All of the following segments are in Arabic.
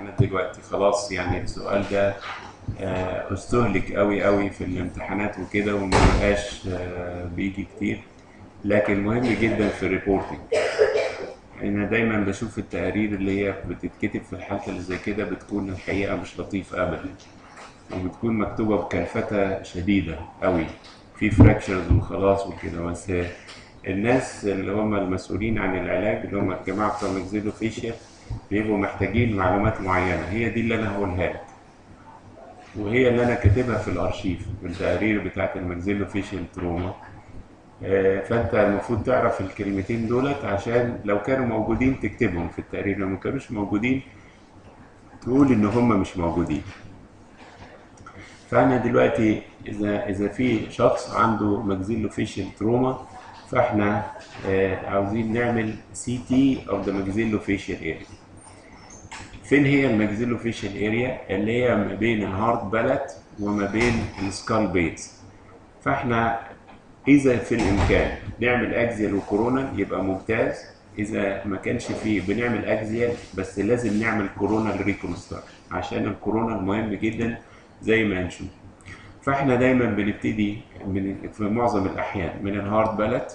الامتحانات دلوقتي. خلاص يعني السؤال ده آه، استهلك قوي قوي في الامتحانات وكده وما بقاش آه، بيجي كتير. لكن مهم جدا في ال reporting أنا دايما بشوف التقارير اللي هي بتتكتب في الحالة اللي زي كده بتكون الحقيقة مش لطيفة ابدا. وبتكون مكتوبة بكلفتة شديدة قوي. في fractures وخلاص وكده. بس الناس اللي هم المسؤولين عن العلاج اللي هم الجماعة بتوع maxillofacial بيبقوا محتاجين معلومات معينة. هي دي اللي أنا هقولها لك. وهي اللي أنا كاتبها في الأرشيف في التقارير بتاعة ال maxillofacial trauma فأنت المفروض تعرف الكلمتين دولت عشان لو كانوا موجودين تكتبهم في التقرير لو ما كانوش موجودين تقول إن هم مش موجودين. فاحنا دلوقتي إذا إذا في شخص عنده maxillofacial trauma فإحنا آه، عاوزين نعمل CT of the maxillofacial area فين هي ال maxillofacial area اللي هي ما بين ال hard palate وما بين ال skull base؟ فاحنا إذا في الإمكان نعمل axial و coronal يبقى ممتاز. إذا ما كانش فيه بنعمل axial بس لازم نعمل coronal reconstruction عشان ال coronal مهم جدا زي ما هنشوف. فاحنا دايما بنبتدي من في معظم الأحيان من ال hard palate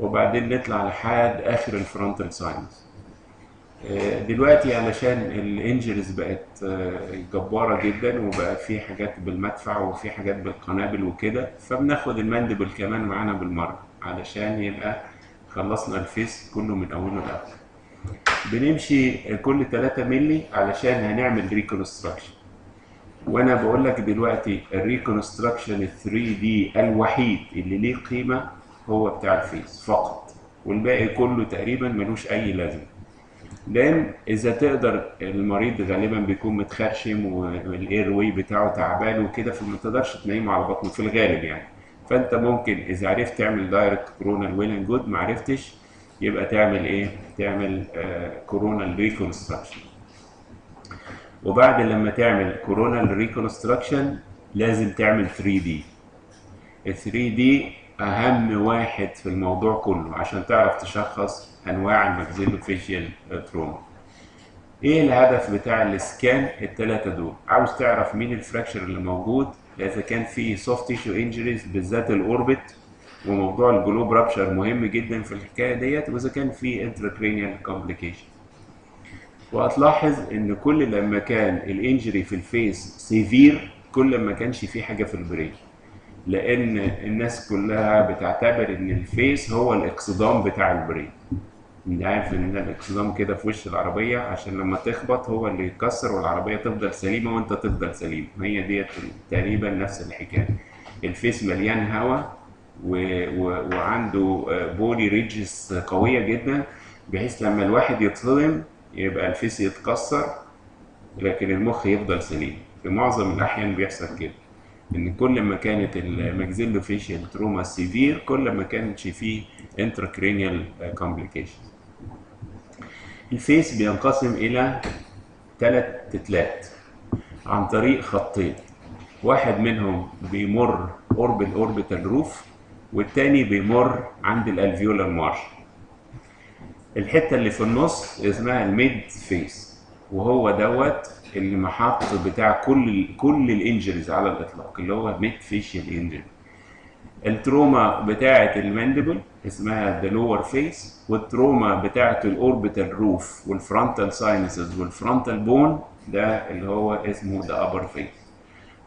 وبعدين نطلع لحد آخر ال frontal sinus. دلوقتي علشان ال injuries بقت آه، جبارة جدا وبقى في حاجات بالمدفع وفي حاجات بالقنابل وكده فبناخد ال mandible كمان معانا بالمرة علشان يبقى خلصنا ال face كله من أوله لآخره. بنمشي كل 3 مللي علشان هنعمل reconstruction وأنا بقول لك دلوقتي ال reconstruction ال 3D الوحيد اللي ليه قيمة هو بتاع ال face فقط والباقي كله تقريبا ملوش أي لازمة. لأن إذا تقدر المريض غالبا بيكون متخرشم وال airway بتاعه تعبان وكده فما تقدرش تنيمه على بطنه في الغالب يعني. فأنت ممكن إذا عرفت تعمل direct coronal well and good ما عرفتش يبقى تعمل إيه؟ تعمل coronal reconstruction وبعد لما تعمل coronal reconstruction لازم تعمل 3D ال 3D أهم واحد في الموضوع كله عشان تعرف تشخص أنواع ال maxillofacial trauma إيه الهدف بتاع ال scan الثلاثه دول؟ عاوز تعرف مين ال fracture اللي موجود؟ إذا كان في soft tissue injuries بالذات ال orbit وموضوع ال globe rupture مهم جدا في الحكاية ديت وإذا كان في intracranial complication وهتلاحظ إن كل لما كان ال injury في ال face severe كل ما كانش في حاجة في ال brain لأن الناس كلها بتعتبر إن ال face هو الاكسدام بتاع ال brain أنت عارف إن الاكسدام كده في وش العربية؟ عشان لما تخبط هو اللي يتكسر والعربية تفضل سليمة وأنت تفضل سليم. هي ديت تقريبا نفس الحكاية. ال face مليان هواء و... و... وعنده bony ridges قوية جدا بحيث لما الواحد يتصدم يبقى ال face يتكسر لكن المخ يفضل سليم. في معظم الأحيان بيحصل كده. إن كل ما كانت ال maxillofacial trauma severe كل ما كانش فيه intracranial complication ال face بينقسم إلى ثلاث تتلات عن طريق خطين. واحد منهم بيمر قرب ال orbital roof والتاني بيمر عند ال alveolar margin. الحتة اللي في النص اسمها ال mid face وهو دوت اللي محط بتاع كل كل ال injuries على الإطلاق اللي هو mid facial injury. ال trauma بتاعه ال mandible اسمها the lower face وال trauma بتاعه ال orbital roof وال frontal sinuses وال frontal bone ده اللي هو اسمه the upper face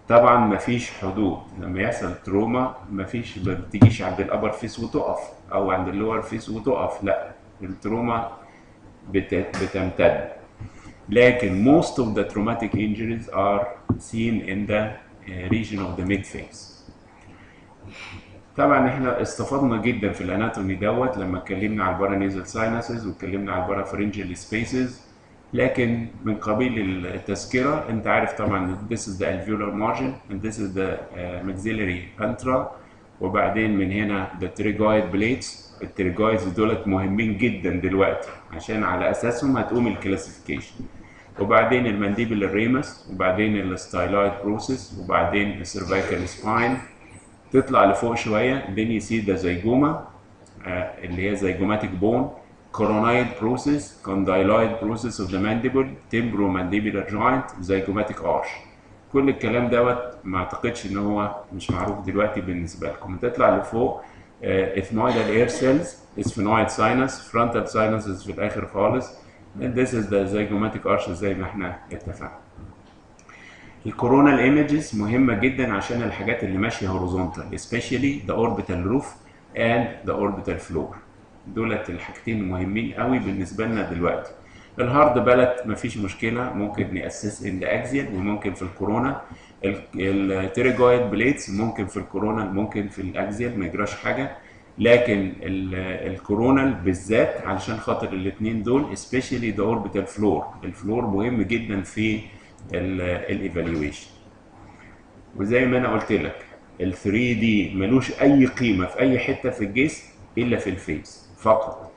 طبعا مفيش حدود. لما يحصل trauma مفيش ما بتجيش عند ال upper face وتقف أو عند ال lower face وتقف لا. ال trauma بت- بتمتد. لكن most of the traumatic injuries are seen in the uh, region of the mid face طبعا إحنا استفدنا جدا في ال anatomy دوت لما اتكلمنا على ال paranasal sinuses واتكلمنا على ال parapharyngeal spaces لكن من قبيل التذكرة أنت عارف طبعا this is the alveolar margin and this is the uh, maxillary antra وبعدين من هنا the pterygoid plates ال pterygoids دولت مهمين جدا دلوقتي عشان على أساسهم هتقوم ال classification وبعدين ال mandible ال ramus وبعدين ال styloid process وبعدين ال cervical spine. تطلع لفوق شوية you see the زيجوما اللي هي zygomatic bone coronoid process condyloid process of the mandible temporomandibular joint zygomatic arch. كل الكلام دوت ما اعتقدش ان هو مش معروف دلوقتي بالنسبة لكم. تطلع لفوق ethmoidal air cells sphenoid sinus frontal sinuses في الآخر خالص. This is the zygomatic arch زي ما إحنا اتفقنا. ال coronal images مهمة جدا عشان الحاجات اللي ماشية horizontal especially the orbital roof and the orbital floor. دولت الحاجتين المهمين قوي بالنسبة لنا دلوقتي. ال hard palate مفيش مشكلة ممكن نأسس in axial وممكن في الكورونا. التيريجويد بليتس ممكن في الكورونا ممكن في الاكزيال ما يجراش حاجة. لكن ال coronal بالذات علشان خاطر الاثنين دول especially the orbital floor. ال floor مهم جدا في ال evaluation وزي ما أنا قلت لك ال 3D ملوش أي قيمة في أي حتة في الجسم إلا في الفيس فقط.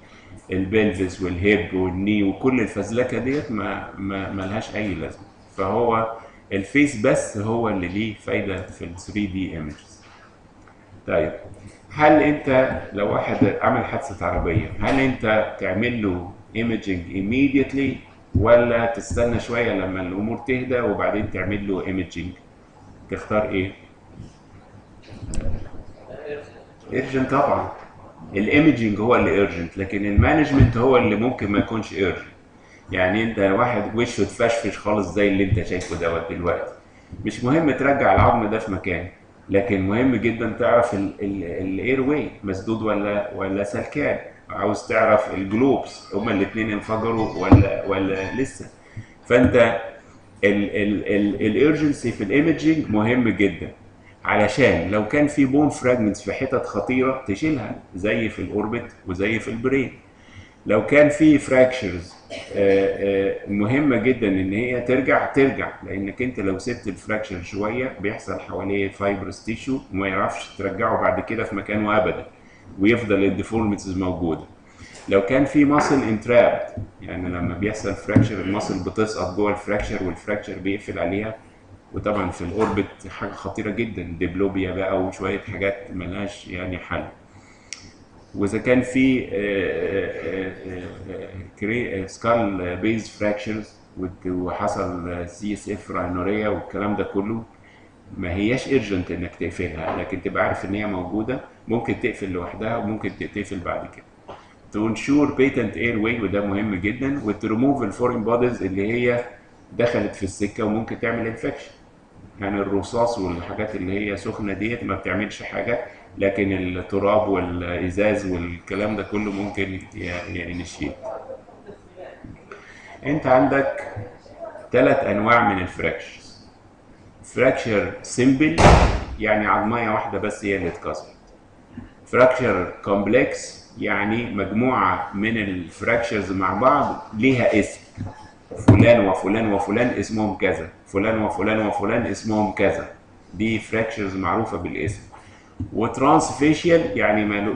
البلفس والهيب والني وكل الفزلكة ديت ما ما ملهاش أي لازمة. فهو ال face بس هو اللي ليه فايدة في ال 3D images طيب هل انت لو واحد عمل حادثة عربية هل انت تعمل له imaging immediately ولا تستنى شوية لما الأمور تهدى وبعدين تعمل له imaging تختار إيه؟ urgent طبعا. ال imaging هو اللي urgent لكن ال management هو اللي ممكن ما يكونش urgent يعني انت واحد وشه اتفشفش خالص زي اللي انت شايفه دوت دلوقتي. مش مهم ترجع العظم ده في مكانه لكن مهم جدا تعرف ال airway مسدود ولا ولا سلكان. عاوز تعرف ال globes هما الاثنين انفجروا ولا ولا لسه. فأنت ال urgency في ال imaging مهم جدا. علشان لو كان في bone fragments في حتت خطيرة تشيلها زي في ال orbit وزي في ال brain. لو كان في fractures مهمة جدا إن هي ترجع ترجع. لأنك أنت لو سبت ال fracture شوية بيحصل حواليه fibrous tissue وما يعرفش ترجعه بعد كده في مكانه ابدا. ويفضل ال deformities موجودة. لو كان في muscle entrapped يعني لما بيحصل fracture ال muscle بتسقط جوه ال fracture وال fracture بيقفل عليها. وطبعا في ال orbit حاجة خطيرة جدا diplopia بقى وشوية حاجات ملهاش يعني حل. وإذا كان في skull base fractures وحصل CSF rhinorrhea والكلام ده كله ما هياش urgent إنك تقفلها لكن تبقى عارف إن هي موجودة ممكن تقفل لوحدها وممكن تقفل بعد كده. to ensure patent airway وده مهم جدا وتريموف الفورين بوديز اللي هي دخلت في السكة وممكن تعمل infection يعني الرصاص والحاجات اللي هي سخنة ديت ما بتعملش حاجة. لكن التراب والإزاز والكلام ده كله ممكن initiate انت عندك ثلاث أنواع من ال fractures. fracture simple يعني عظميه واحدة بس هي اللي اتكسرت. fracture complex يعني مجموعة من ال fractures مع بعض ليها اسم. فلان وفلان وفلان اسمهم كذا فلان وفلان وفلان اسمهم كذا. دي fractures معروفة بالاسم. و transfacial يعني مالو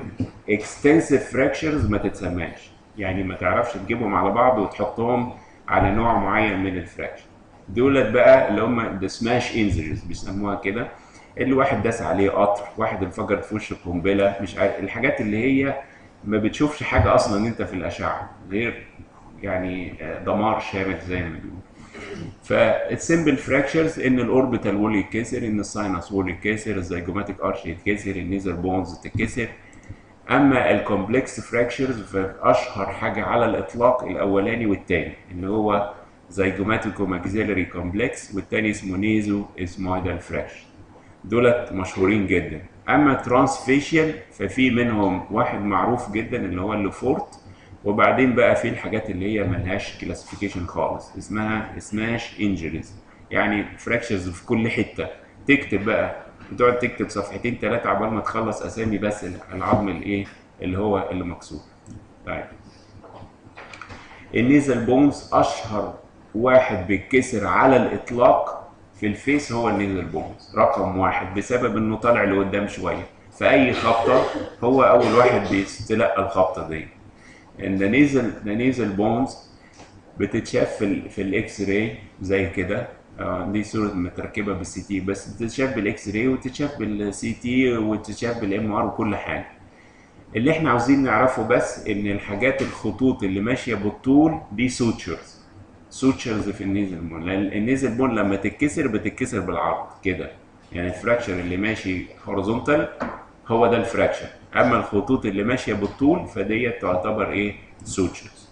extensive fractures ما تتسماش. يعني ما تعرفش تجيبهم على بعض وتحطهم على نوع معين من ال fracture دولت بقى اللي هم the smash injuries بيسموها كده. اللي واحد داس عليه قطر واحد انفجر في وشه قنبله مش عارف الحاجات اللي هي ما بتشوفش حاجة أصلا أنت في الأشعة غير يعني دمار شامل زي ما بيقولوا. فال simple fractures ان ال orbital wall يتكسر ان ال sinus wall يتكسر ال zygomatic arch يتكسر ال nasal bones تتكسر أما ال complex fractures فأشهر حاجة على الإطلاق الأولاني والثاني اللي هو zygomaticomaxillary complex والثاني اسمه nasoethmoidal fracture. دولت مشهورين جدا. أما transfacial ففي منهم واحد معروف جدا اللي هو ال Le Fort وبعدين بقى في الحاجات اللي هي ملهاش classification خالص اسمها smash injuries يعني fractures في كل حتة. تكتب بقى بتقعد تكتب صفحتين ثلاثة عبال ما تخلص أسامي بس العظم الإيه؟ اللي هو اللي مكسور. طيب. ال nasal bones أشهر واحد بيتكسر على الإطلاق في ال face هو ال nasal bones رقم واحد بسبب إنه طالع لقدام شوية. فأي خبطة هو أول واحد بيستلقى الخبطة دي. إن the nasal the nasal bones بتتشاف في في ال x-ray زي كده. آه دي صورة متركبة بال CT بس بتتشاف بال x-ray وتتشاف بال CT وتتشاف بال MR وكل حاجة. اللي إحنا عاوزين نعرفه بس إن الحاجات الخطوط اللي ماشية بالطول دي sutures sutures في ال nasal bone. لأن ال nasal bone لما تتكسر بتتكسر بالعرض كده. يعني ال fracture اللي ماشي horizontal هو ده ال fracture أما الخطوط اللي ماشية بالطول فديت تعتبر إيه؟ sutures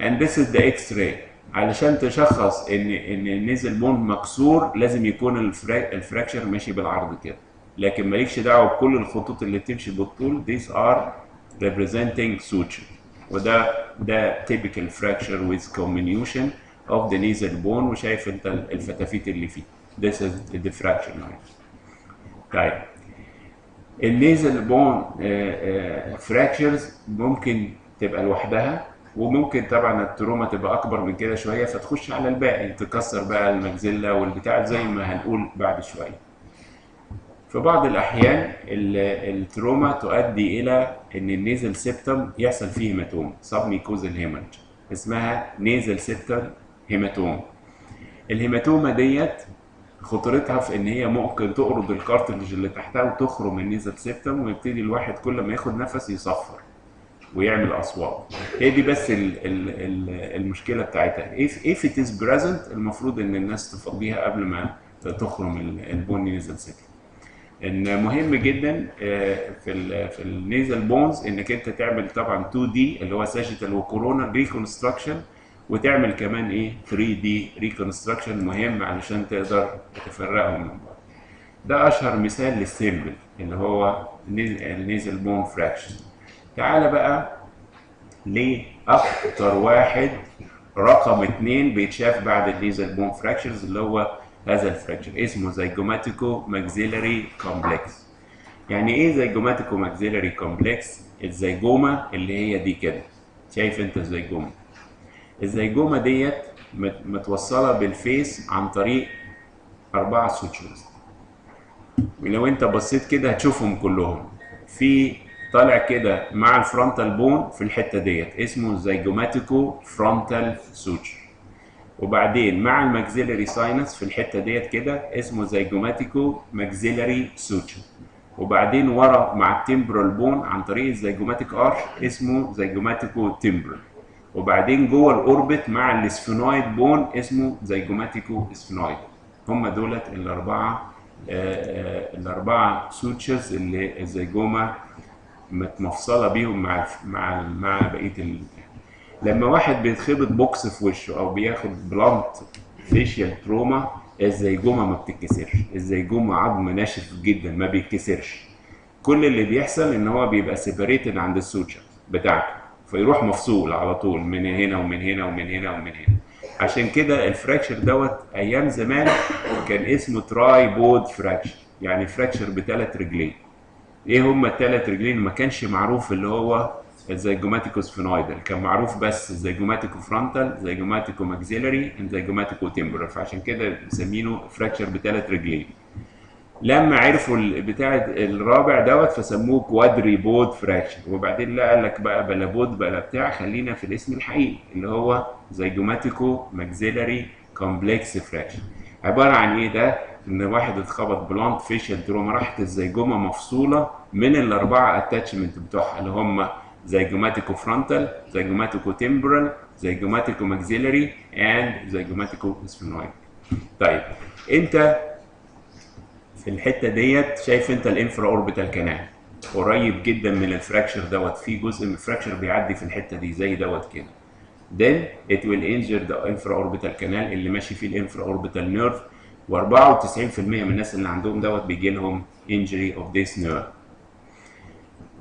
and this is the x-ray. علشان تشخص إن إن ال nasal bone مكسور لازم يكون ال frac- ال fracture ماشي بالعرض كده. لكن مالكش دعوة بكل الخطوط اللي بتمشي بالطول. These are representing suture. وده ده typical fracture with comminution of the nasal bone. وشايف أنت الفتافيت اللي فيه. This is the fracture طيب. ال nasal bone fractures ممكن تبقى لوحدها وممكن طبعا ال trauma تبقى أكبر من كده شوية فتخش على الباقي تكسر بقى المكسله والبتاع زي ما هنقول بعد شوية. في بعض الأحيان ال- ال trauma تؤدي إلى إن ال nasal septum يحصل فيه hematoma submucosal hemorrhage اسمها nasal septum hematoma. الهيماتومه ديت خطورتها في إن هي ممكن تقرض ال cartilage اللي تحتها وتخرم ال nasal septum ويبتدي الواحد كل ما ياخد نفس يصفر ويعمل أصوات. هي دي بس ال ال ال المشكلة بتاعتها. If, if it is present المفروض إن الناس تفضيها قبل ما تخرم ال- ال bone nasal septum إن مهم جدا آه، في ال في ال nasal bones إنك أنت تعمل طبعا 2D اللي هو sagittal و coronal reconstruction. وتعمل كمان إيه؟ 3D reconstruction مهم علشان تقدر تفرقهم من بعض. ده أشهر مثال لل simple اللي هو ال nasal bone fracture تعالى بقى لاكتر واحد رقم اتنين بيتشاف بعد ال nasal bone fractures اللي هو هذا ال fracture اسمه zygomaticomaxillary complex يعني إيه zygomaticomaxillary complex ال zygoma اللي هي دي كده. شايف أنت ال zygoma؟ ال zygoma ديت مت- متوصلة بال face عن طريق أربعة sutures ولو أنت بصيت كده هتشوفهم كلهم. في طالع كده مع ال frontal bone في الحتة ديت اسمه zygomaticofrontal suture وبعدين مع ال maxillary sinus في الحتة ديت كده اسمه zygomaticomaxillary suture وبعدين ورا مع ال temporal bone عن طريق ال zygomatic arch اسمه zygomaticotemporal وبعدين جوه ال orbit مع ال sphenoid bone اسمه zygomaticosphenoid. هم دولت الأربعة آه، آه، الأربعة sutures اللي ال zygoma متمفصله بيهم مع مع مع بقية ال... لما واحد بيتخبط بوكس في وشه أو بياخد blunt facial trauma ال zygoma ما بتتكسرش. ال zygoma عظم ناشف جدا ما بيتكسرش. كل اللي بيحصل إن هو بيبقى separated عند ال suture بتاعته. فيروح مفصول على طول من هنا ومن هنا ومن هنا ومن هنا. عشان كده ال fracture دوت أيام زمان كان اسمه tripod fracture يعني fracture بثلاث رجلين. إيه هما الثلاث رجلين؟ ما كانش معروف اللي هو ال zygomaticosphenoidal كان معروف بس ال zygomaticofrontal zygomaticomaxillary zygomaticotemporal فعشان كده مسمينه fracture بثلاث رجلين. لما عرفوا بتاع الرابع دوت فسموه quadripod fracture وبعدين لا قال لك بقى بلا pod بلا بتاع خلينا في الاسم الحقيقي اللي هو zygomaticomaxillary complex fracture عبارة عن إيه ده؟ إن واحد اتخبط blunt facial trauma راحت ال zygoma مفصولة من الأربعة attachment بتوعها اللي هم زيجوماتيكو فرونتال زيجوماتيكو تمبرال زيجوماتيكو ماكسيلاري اند زيجوماتيكو سفينويد. طيب انت في الحتة ديت شايف انت ال infraorbital canal قريب جدا من ال fracture دوت. في جزء من ال fracture بيعدي في الحتة دي زي دوت كده. Then it will injure the infraorbital canal اللي ماشي فيه ال infraorbital nerve و94% من الناس اللي عندهم دوت بيجي لهم injury of this nerve.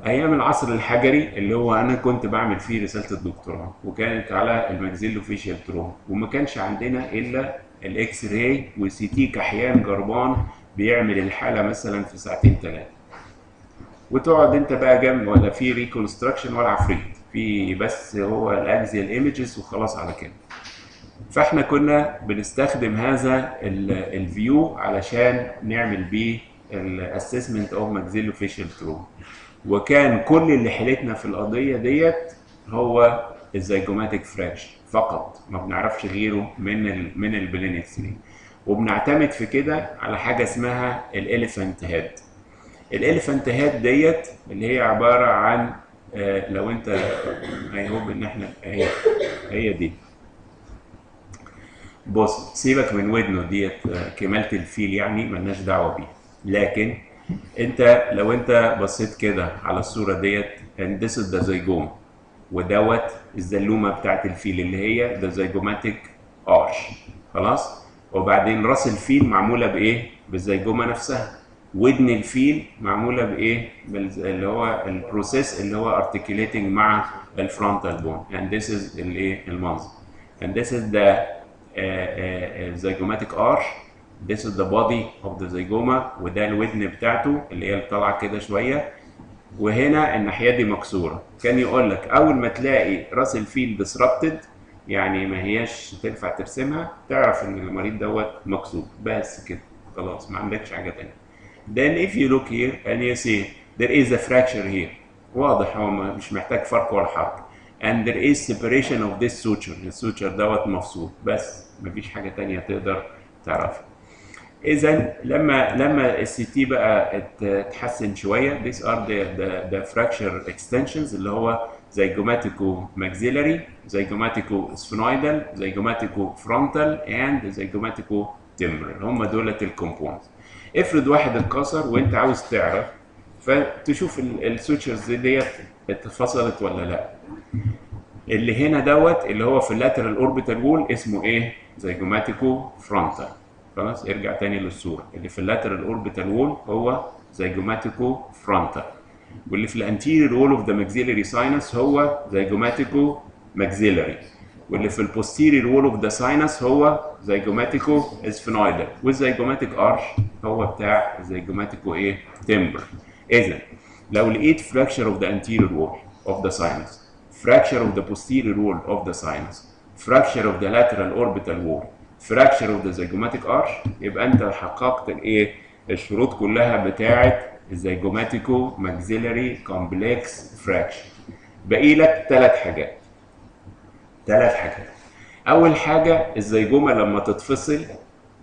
أيام العصر الحجري اللي هو أنا كنت بعمل فيه رسالة الدكتوراه وكانت على ال maxillofacial trauma وما كانش عندنا إلا ال X-ray وال CT كحيان جربان بيعمل الحالة مثلا في ساعتين ثلاثة وتقعد أنت بقى جنب ولا في reconstruction ولا عفريت. في بس هو ال axial images وخلاص على كده. فإحنا كنا بنستخدم هذا ال view علشان نعمل بيه ال assessment of maxillofacial trauma وكان كل اللي حيلتنا في القضية ديت هو ال zygomatic fracture فقط. ما بنعرفش غيره من ال من ال plain X-ray وبنعتمد في كده على حاجة اسمها ال elephant head الاليفانت هيد ديت اللي هي عبارة عن آه لو انت اي هوب ان إحنا هي هي دي. بص سيبك من ودنه ديت آه، كمالة الفيل يعني ملناش دعوة بيها. لكن انت لو انت بصيت كده على الصورة ديت is the zygoma ودوت الزلومة بتاعت الفيل اللي هي the zygomatic arch. خلاص؟ وبعدين راس الفيل معمولة بإيه؟ بال zygoma نفسها. ودن الفيل معمولة بإيه؟ اللي هو ال process اللي هو articulating مع ال frontal bone and this is الايه المنظر. Is the uh, uh, zygomatic arch. This is the body of the zygoma. وده الودن بتاعته اللي هي طالعة كده شوية. وهنا الناحية دي مكسورة. كان يقول لك. أول ما تلاقي راس الفيل disrupted يعني ما هياش تنفع ترسمها تعرف إن المريض دوت مكسور. بس كده. خلاص ما عندكش حاجة تانية. Then if you look here and you see there is a fracture here. واضح هو ما- مش محتاج فرق ولا حركه and there is separation of this suture. ال suture دوت مفصول. بس مفيش حاجة تانية تقدر تعرفها. اذا لما لما ال CT بقى ات- اتحسن شوية these are the the, the fracture extensions اللي هو zygomaticomaxillary زيجوماتيكو sphenoidal زيجوماتيكو frontal and زيجوماتيكو temporal هم دولت ال components. افرض واحد اتكسر وانت عاوز تعرف فتشوف ال sutures ديت اتفصلت ولا لا. اللي هنا دوت اللي هو في ال lateral orbital wall اسمه إيه؟ zygomaticofrontal خلاص ارجع تاني للصورة. اللي في ال lateral orbital wall هو zygomaticofrontal واللي في ال anterior wall of the maxillary sinus هو zygomatico-maxillary واللي في ال posterior wall of the sinus هو zygomatico-sphenoidal وال zygomatic arch هو بتاع zygomatico إيه؟ temporal إذا لو لقيت fracture of the anterior wall of the sinus fracture of the posterior wall of the sinus fracture of the lateral orbital wall fracture of the zygomatic arch يبقى أنت حققت الإيه؟ الشروط كلها بتاعه ال zygomatico-maxillary complex fracture باقي لك ثلاث حاجات. ثلاث حاجات. أول حاجة ال zygoma لما تتفصل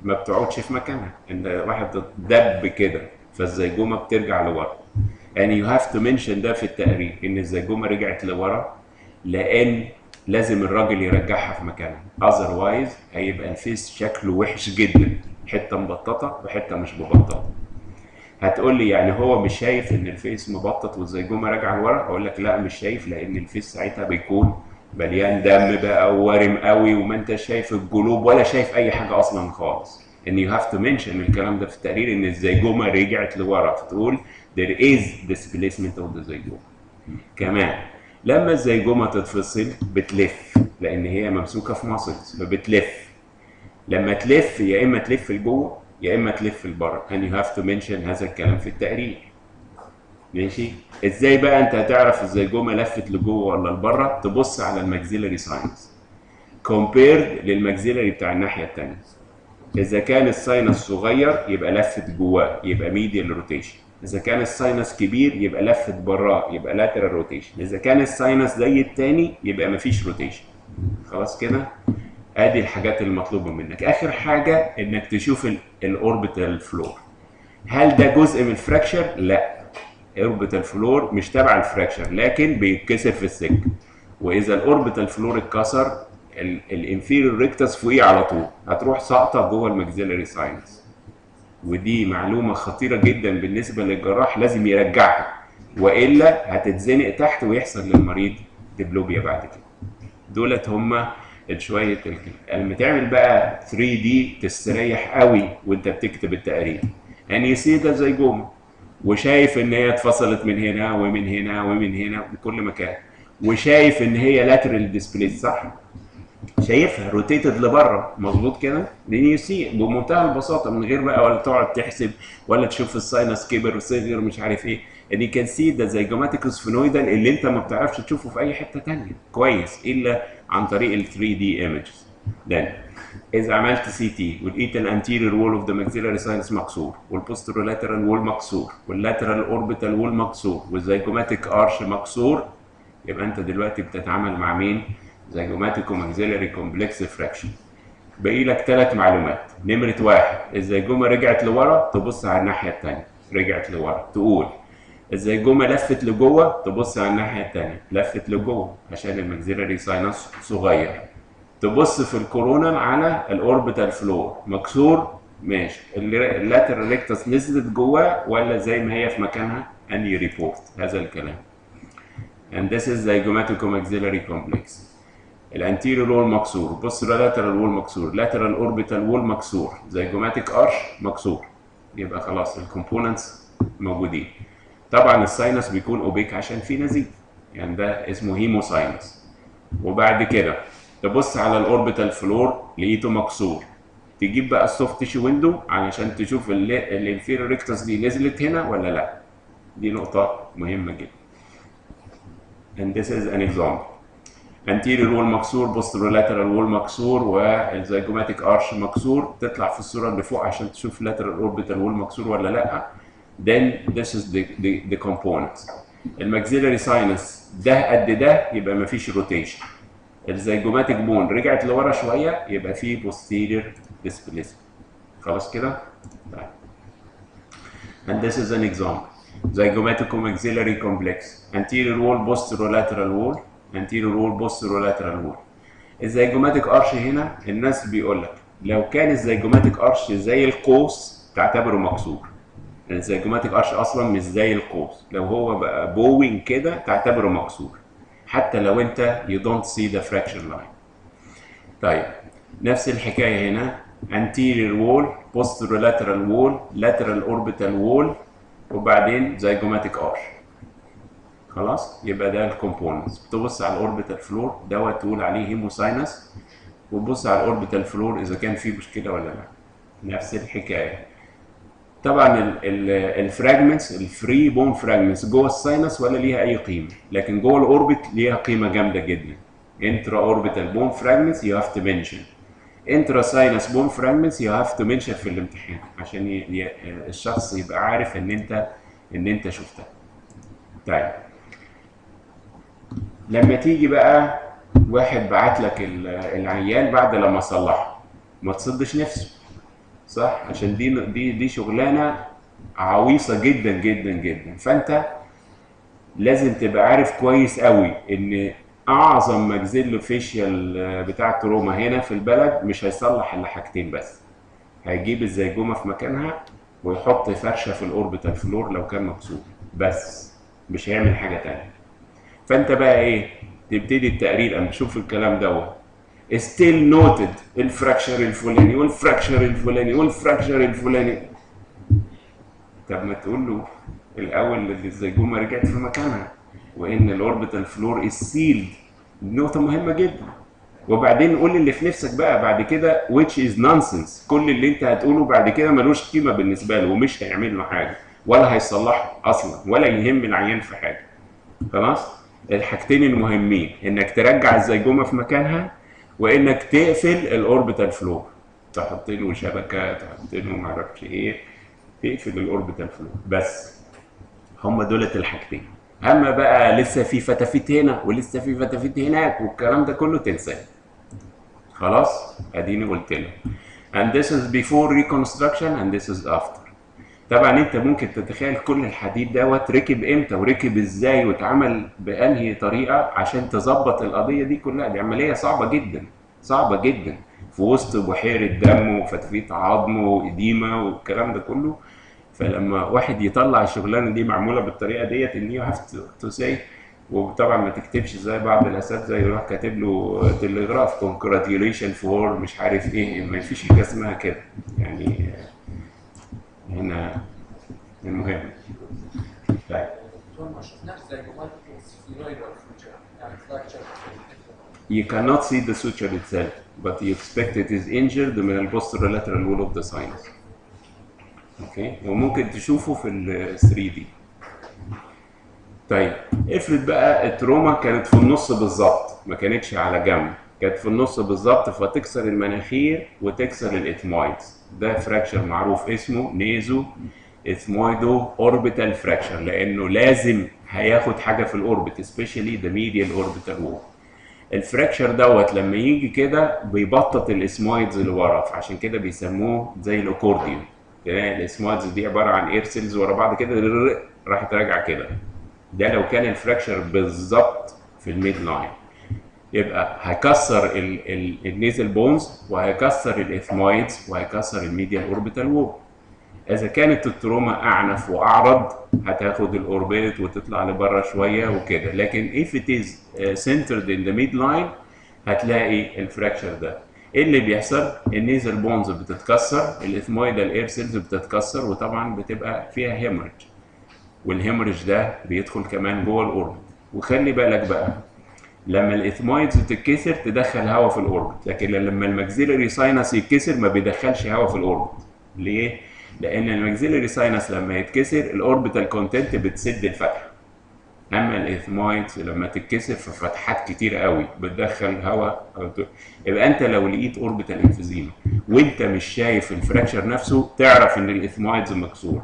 ما بتقعدش في مكانها. إن واحد دب كده فال zygoma بترجع لورا. يعني you have to mention ده في التقرير إن ال zygoma رجعت لورا لأن لازم الراجل يرجعها في مكانها. otherwise هيبقى ال face شكله وحش جدا. حتة مبططة وحتة مش مبططة. هتقول لي يعني هو مش شايف إن ال face مبطط وال zygoma راجعه لورا أقول لك لا مش شايف لأن ال face ساعتها بيكون مليان دم بقى ووارم قوي وما أنت شايف ال globe ولا شايف أي حاجة أصلا خالص. And you have to mention الكلام ده في التقرير إن ال zygoma رجعت لورا. فتقول there is displacement of the zygoma كمان لما ال zygoma تتفصل بتلف لأن هي ممسوكة في muscles فبتلف. لما تلف يا إما تلف لجوه يا إما تلف لبره and you have to mention هذا الكلام في التقرير؟ ماشي؟ إزاي بقى أنت هتعرف ال zygoma لفت لجوه ولا لبرة؟ تبص على ال maxillary sinus. compared لل maxillary بتاع الناحية الثانية إذا كان ال sinus صغير يبقى لفت جواه يبقى medial rotation إذا كان ال sinus كبير يبقى لفت براه يبقى lateral rotation إذا كان ال sinus زي التاني يبقى مفيش rotation خلاص كده؟ ادي الحاجات المطلوبة منك. آخر حاجة إنك تشوف ال orbital floor هل ده جزء من ال fracture لا. orbital floor مش تبع ال fracture لكن بيتكسر في السكة. وإذا ال orbital floor اتكسر ال inferior rectus فوقيه على طول. هتروح ساقطة جوه ال maxillary sinus ودي معلومة خطيرة جدا بالنسبة للجراح لازم يرجعها. وإلا هتتزنق تحت ويحصل للمريض diplopia بعد كده. دولت هما شوية لما تعمل بقى 3D تستريح قوي وانت بتكتب التقرير. يعني يصير ده zygoma وشايف إن هي اتفصلت من هنا ومن هنا ومن هنا من كل مكان. وشايف إن هي lateral displaced صح؟ شايفها rotated لبره مظبوط كده؟ لأن you see بمنتهى البساطة من غير بقى ولا تقعد تحسب ولا تشوف ال sinus كبر وصغر مش عارف إيه. And you can see the zygomatic sphenoidal اللي انت ما بتعرفش تشوفه في أي حتة ثانية كويس. إلا عن طريق ال 3D images then إذا عملت CT ولقيت ال anterior wall of the maxillary sinus مكسور وال posterolateral wall مكسور وال lateral orbital wall مكسور وال zygomatic arch مكسور يبقى أنت دلوقتي بتتعامل مع مين؟ zygomatico-maxillary complex fracture باقي لك ثلاث معلومات. نمرة واحد ال zygoma رجعت لورا؟ تبص على الناحية الثانية رجعت لورا. تقول ال zygoma لفت لجوه؟ تبص على الناحية الثانية لفت لجوه عشان ال maxillary sinus صغير. تبص في ال coronal على ال orbital floor مكسور؟ ماشي. ال lateral rectus نزلت جواه ولا زي ما هي في مكانها؟ Any report هذا الكلام. And this is zygomatic-maxillary complex. ال anterior wall مكسور. posterolateral wall مكسور. lateral orbital wall مكسور. zygomatic arch مكسور. يبقى خلاص ال components موجودين. طبعا ال sinus بيكون opaque عشان في نزيف. يعني ده اسمه hemosinus وبعد كده تبص على ال orbital floor لقيته مكسور. تجيب بقى ال soft tissue window علشان تشوف ال inferior rectus دي نزلت هنا ولا لا. دي نقطة مهمة جدا. And this is an example. Anterior wall مكسور posterolateral wall مكسور وال zygomatic arch مكسور. تطلع في الصورة اللي فوق عشان تشوف lateral orbital wall مكسور ولا لا. Then this is the the, the components ال maxillary sinus ده قد ده يبقى مفيش rotation ال zygomatic bone رجعت لورا شوية يبقى في posterior displacement خلاص كده؟ طيب and this is an example zygomatic-maxillary complex anterior wall posterolateral wall anterior wall posterolateral wall ال zygomatic arch هنا الناس بيقول لك لو كان ال zygomatic arch زي القوس تعتبره مكسور ال zygomatic arch أصلا مش زي القوس. لو هو بقى bowing كده تعتبره مكسور. حتى لو أنت you don't see the fracture line. طيب نفس الحكاية هنا. Anterior wall posterolateral wall lateral orbital wall وبعدين zygomatic arch خلاص؟ يبقى ده ال components بتبص على ال orbital floor دوت تقول عليه hemosinus وتبص على ال orbital floor إذا كان في مشكلة ولا لا. نفس الحكاية. طبعا ال fragments ال free bone fragments جوه ال sinus ولا ليها أي قيمة؟ لكن جوه ال orbit ليها قيمة جامدة جدا. intra orbital bone fragments you have to mention intra sinus bone fragments you have to mention في الامتحان عشان ي... الشخص يبقى عارف إن أنت إن أنت شفتها طيب. لما تيجي بقى واحد بعت لك العيان بعد لما صلحه ما تسدش نفسه. صح؟ عشان دي دي دي شغلانة عويصة جدا جدا جدا. فأنت لازم تبقى عارف كويس قوي إن أعظم maxillofacial بتاع trauma هنا في البلد مش هيصلح إلا حاجتين بس. هيجيب ال zygoma في مكانها ويحط فرشة في ال orbital floor لو كان مكسور. بس مش هيعمل حاجة تانية. فأنت بقى إيه؟ تبتدي التقرير. اما تشوف الكلام دوت. still noted ال fracture الفلاني وال fracture الفلاني وال fracture الفلاني طب ما تقول له الأول ال zygoma رجعت في مكانها وإن ال orbital floor is sealed نقطة مهمة جدا. وبعدين قول اللي في نفسك بقى بعد كده which is nonsense. كل اللي انت هتقوله بعد كده ملوش قيمة بالنسبة له ومش هيعمل له حاجة ولا هيصلحه أصلا ولا يهم العيان في حاجة. خلاص؟ الحاجتين المهمين إنك ترجع ال zygoma في مكانها وإنك تقفل ال orbital floor تحط له شبكة تحط له معرفش إيه. تقفل ال orbital floor بس هم دولت الحاجتين. أما بقى لسه في فتافيت هنا ولسه في فتافيت هناك والكلام ده كله تنساه. خلاص؟ أديني قلت له and this is before reconstruction and this is after. طبعا أنت ممكن تتخيل كل الحديد دوت ركب إمتى وركب إزاي واتعمل بأنهي طريقة عشان تظبط القضية دي كلها. دي عملية صعبة جدا صعبة جدا. في وسط بحيرة دم وفتفيت عظم و edema والكلام ده كله. فلما واحد يطلع الشغلانة دي معمولة بالطريقة ديت إن you have to see وطبعا ما تكتبش زي بعض الأساتذة يروح كاتب له تلغراف congratulation for مش عارف إيه. ما فيش حاجة اسمها كده. يعني هنا المهم طيب. You cannot see the suture itself, but you expect it is injured من posterolateral wall of the sinus. okay وممكن تشوفه في ال 3D. طيب. افرض بقى ال trauma كانت في النص بالظبط ما كانتش على جنب. كانت في النص بالظبط فتكسر المناخير وتكسر ال ethmoids ده fracture معروف اسمه naso-ethmoido-orbital fracture لأنه لازم هياخد حاجة في ال orbit especially the medial orbital wall ال fracture دوت لما يجي كده بيبطط ال ethmoids اللي ورا فعشان كده بيسموه زي الأكورديون. تلاقي ال ethmoids دي عبارة عن air cells ورا بعض كده راحت راجعة كده. ده لو كان ال fracture بالظبط في ال midline يبقى هيكسر ال- ال- ال nasal bones وهيكسر ال ethmoids وهيكسر ال medial orbital wall إذا كانت ال trauma أعنف وأعرض هتاخد ال orbit وتطلع لبره شوية وكده. لكن if it is uh, centered in the midline هتلاقي ال fracture ده. إيه اللي بيحصل؟ ال nasal bones بتتكسر ال ethmoidal air cells بتتكسر وطبعا بتبقى فيها hemorrhage وال hemorrhage ده بيدخل كمان جوه ال orbit وخلي بالك بقى لما ال ethmoids تتكسر تدخل هواء في ال orbit لكن لما ال maxillary sinus يتكسر ما بيدخلش هواء في ال orbit ليه؟ لأن ال maxillary sinus لما يتكسر ال orbital content بتسد الفتحة. أما ال ethmoids لما تتكسر في فتحات كتير قوي بتدخل هواء يبقى أنت لو لقيت orbital emphysema وأنت مش شايف ال fracture نفسه تعرف إن ال ethmoids مكسور.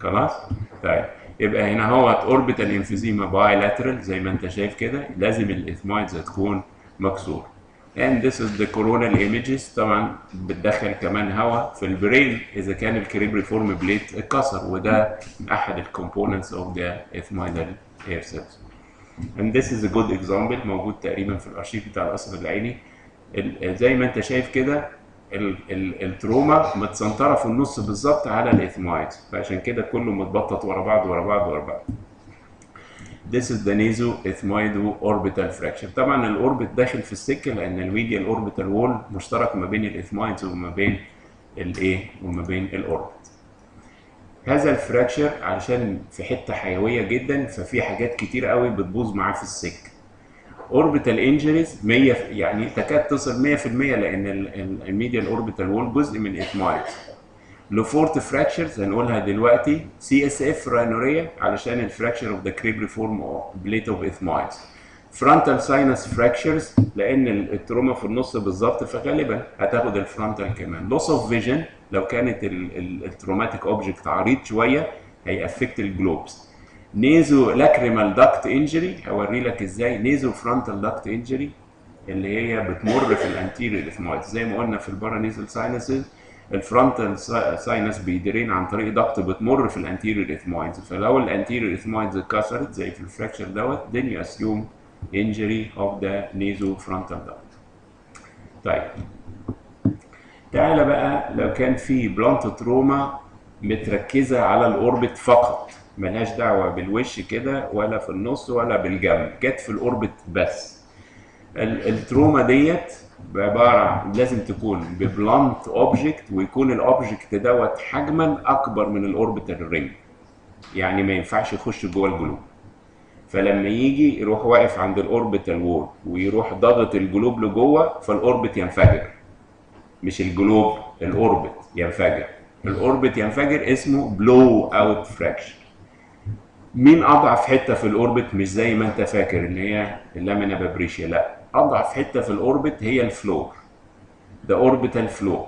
خلاص؟ طيب. يبقى هنا هو orbital emphysema bilateral زي ما انت شايف كده. لازم ال ethmoids تكون مكسور. And this is the coronal images. طبعا بتدخل كمان هواء في ال brain إذا كان ال cribriform plate اتكسر وده أحد ال components of the ethmoidal air cells. And this is a good example موجود تقريبا في الأرشيف بتاع القصر العيني. ال- زي ما انت شايف كده ال trauma متسنطره في النص بالظبط على ال ethmoids فعشان كده كله متبطط ورا بعض ورا بعض ورا بعض This is the naso-ethmoido-orbital fracture. طبعا ال orbit داخل في السكة لأن ال medial orbital wall مشترك ما بين ال ethmoids وما بين الإيه وما بين ال orbit. هذا ال fracture علشان في حتة حيوية جدا ففي حاجات كتير قوي بتبوظ معاه في السكة. orbital injuries 100 يعني تكاد تصل 100% لأن ال medial orbital wall جزء من ال ethmoids. Le Fort fractures هنقولها دلوقتي CSF rhinorrhea علشان ال fracture of the cribriform plate of ethmoids frontal sinus fractures لأن ال trauma في النص بالظبط فغالبا هتاخد ال frontal كمان. loss of vision لو كانت ال traumatic object عريض شوية هي affect ال globes nasolacrimal duct injury هوري لك إزاي؟ nasofrontal duct injury اللي هي بتمر في ال anterior ethmoids زي ما قلنا في ال paranasal sinuses ال frontal sinus بي drain عن طريق duct بتمر في ال anterior ethmoids فلو ال anterior ethmoids اتكسرت زي في ال fracture دوت then you assume injury of the nasofrontal duct. طيب. تعالى بقى لو كان في blunt trauma متركزة على ال orbit فقط. ملهاش دعوة بالوش كده ولا في النص ولا بالجنب جت في ال orbit بس. ال- ال trauma ديت عبارة لازم تكون ب blunt object ويكون ال object دوت حجما أكبر من ال orbital ring يعني ما ينفعش يخش جوه ال globe. فلما يجي يروح واقف عند ال orbital wall ويروح ضاغط ال globe لجوه فال orbit ينفجر. مش ال globe ال orbit ينفجر. ال orbit ينفجر اسمه blow out fracture مين أضعف حتة في ال orbit؟ مش زي ما أنت فاكر إن هي ال lamina papyracea لا. أضعف حتة في ال orbit هي ال floor ده orbital floor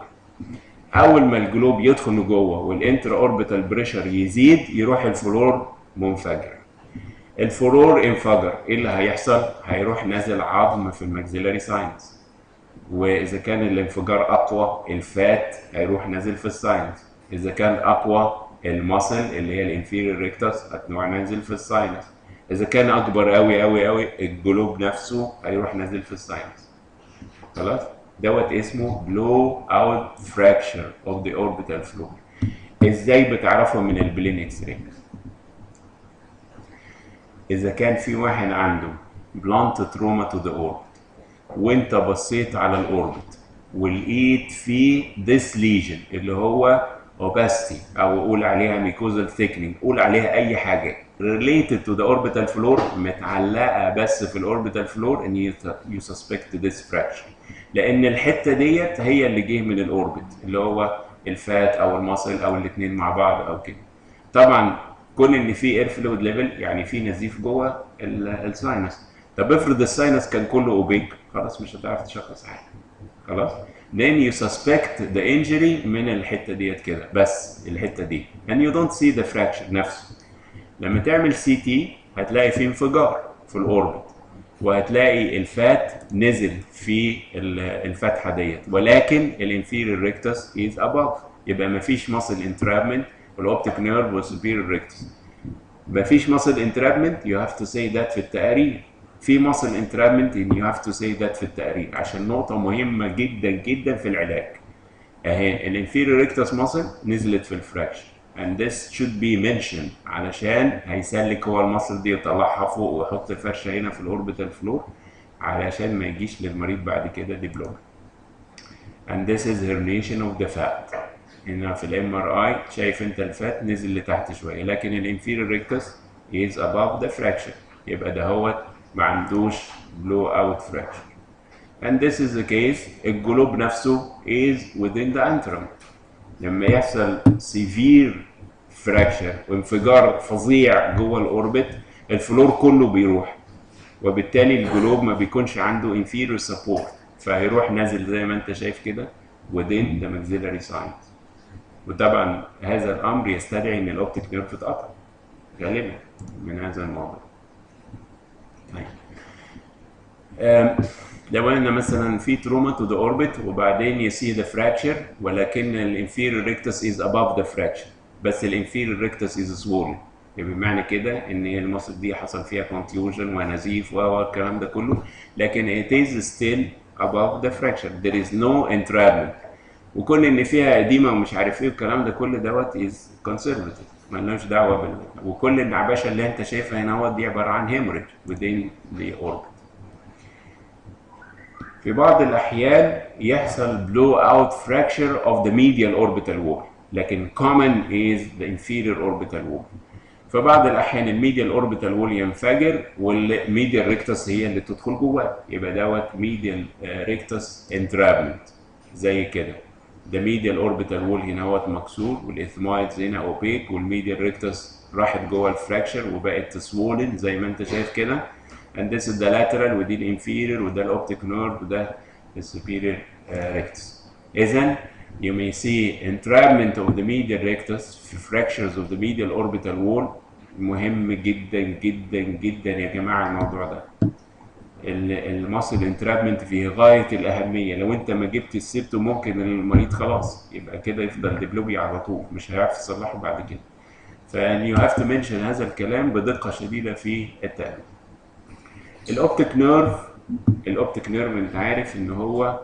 أول ما ال globe يدخل جوه وال intraorbital pressure يزيد يروح ال floor منفجر. ال floor انفجر. إيه اللي هيحصل؟ هيروح نازل عظم في ال maxillary sinus. وإذا كان الانفجار أقوى ال fat هيروح نازل في ال sinus. إذا كان أقوى ال muscle اللي هي ال inferior rectus هتروح نازل في ال sinus. إذا كان أكبر قوي قوي قوي ال globe نفسه هيروح نازل في ال sinus. خلاص؟ دوت اسمه blow out fracture of the orbital floor إزاي بتعرفه من ال plain X-ray إذا كان في واحد عنده blunt trauma to the orbit وإنت بصيت على ال orbit ولقيت فيه this lesion اللي هو opacity أو قول عليها mucosal thickening قول عليها أي حاجة related to the orbital floor متعلقة بس في ال orbital floor إن you suspect this fracture لأن الحتة ديت هي اللي جه من ال orbit اللي هو ال fat أو ال muscle أو الاثنين مع بعض أو كده. طبعا كون إن في air fluid level يعني في نزيف جوه ال sinus طب افرض ال sinus كان كله opaque خلاص مش هتعرف تشخص حاجة. خلاص؟ Then you suspect the injury من الحتة ديت كده. بس الحتة دي. And you don't see the fracture نفسه. لما تعمل CT هتلاقي فيه انفجار في ال orbit وهتلاقي ال fat نزل في ال- الفتحة ديت. ولكن ال inferior rectus is above يبقى مفيش muscle entrapment وال optic nerve وال superior rectus مفيش muscle entrapment you have to say that في التقارير. في muscle entrapment you have to say that في التقارير عشان نقطة مهمة جدا جدا في العلاج. أهي ال inferior rectus muscle نزلت في ال fracture and this should be mentioned علشان هيسلك هو ال muscle دي يطلعها فوق ويحط فرشة هنا في ال orbital floor علشان ما يجيش للمريض بعد كده diplopia and this is herniation of the fat. هنا في ال MRI شايف انت ال fat نزل لتحت شوية. لكن ال inferior rectus is above the fraction يبقى ده هو ما عندوش blow out fraction and this is the case ال globe نفسه is within the antrum. لما يحصل severe fracture وانفجار فظيع جوه ال orbit ال floor كله بيروح. وبالتالي ال globe ما بيكونش عنده inferior support. فهيروح نازل زي ما انت شايف كده within the maxillary sinus. وطبعا هذا الأمر يستدعي إن ال optic nerve تتقطع غالبا من هذا الموضوع. طيب. لو أنا مثلا في trauma to the orbit وبعدين you see the fracture ولكن ال inferior rectus is above the fracture بس ال inferior rectus is swollen يبقى بمعنى كده إن هي ال muscle دي حصل فيها contusion ونزيف والكلام ده كله. لكن it is still above the fracture. There is no entrapment. وكون إن فيها edema ومش عارف إيه والكلام ده كل دوت is conservative مالناش دعوة بال وكل النعبشه اللي انت شايفها هنا هو دي عبارة عن hemorrhage within the orbit في بعض الأحيان يحصل blow out fracture of the medial orbital wall لكن common is the inferior orbital wall. في بعض الأحيان ال medial orbital wall ينفجر وال medial rectus هي اللي تدخل جواه يبقى دوت medial rectus entrapment زي كده. ده medial orbital wall هنا هو مكسور وال ethmoids هنا opaque وال medial rectus راحت جوه ال fracture وبقت swollen زي ما انت شايف كده. And this is the lateral ودي ال inferior وده ال optic nerve وده ال superior rectus اذا you may see entrapment of the medial rectus في fractures of the medial orbital wall. مهم جدا جدا جدا يا جماعة الموضوع ده. ال muscle entrapment في غاية الأهمية. لو أنت ما جبت السبتو ممكن المريض خلاص يبقى كده يفضل diplopia على طول مش هيعرف يصلحه بعد كده. فيعني you have to mention هذا الكلام بدقة شديدة في التقارير ال optic nerve ال optic nerve أنت عارف إن هو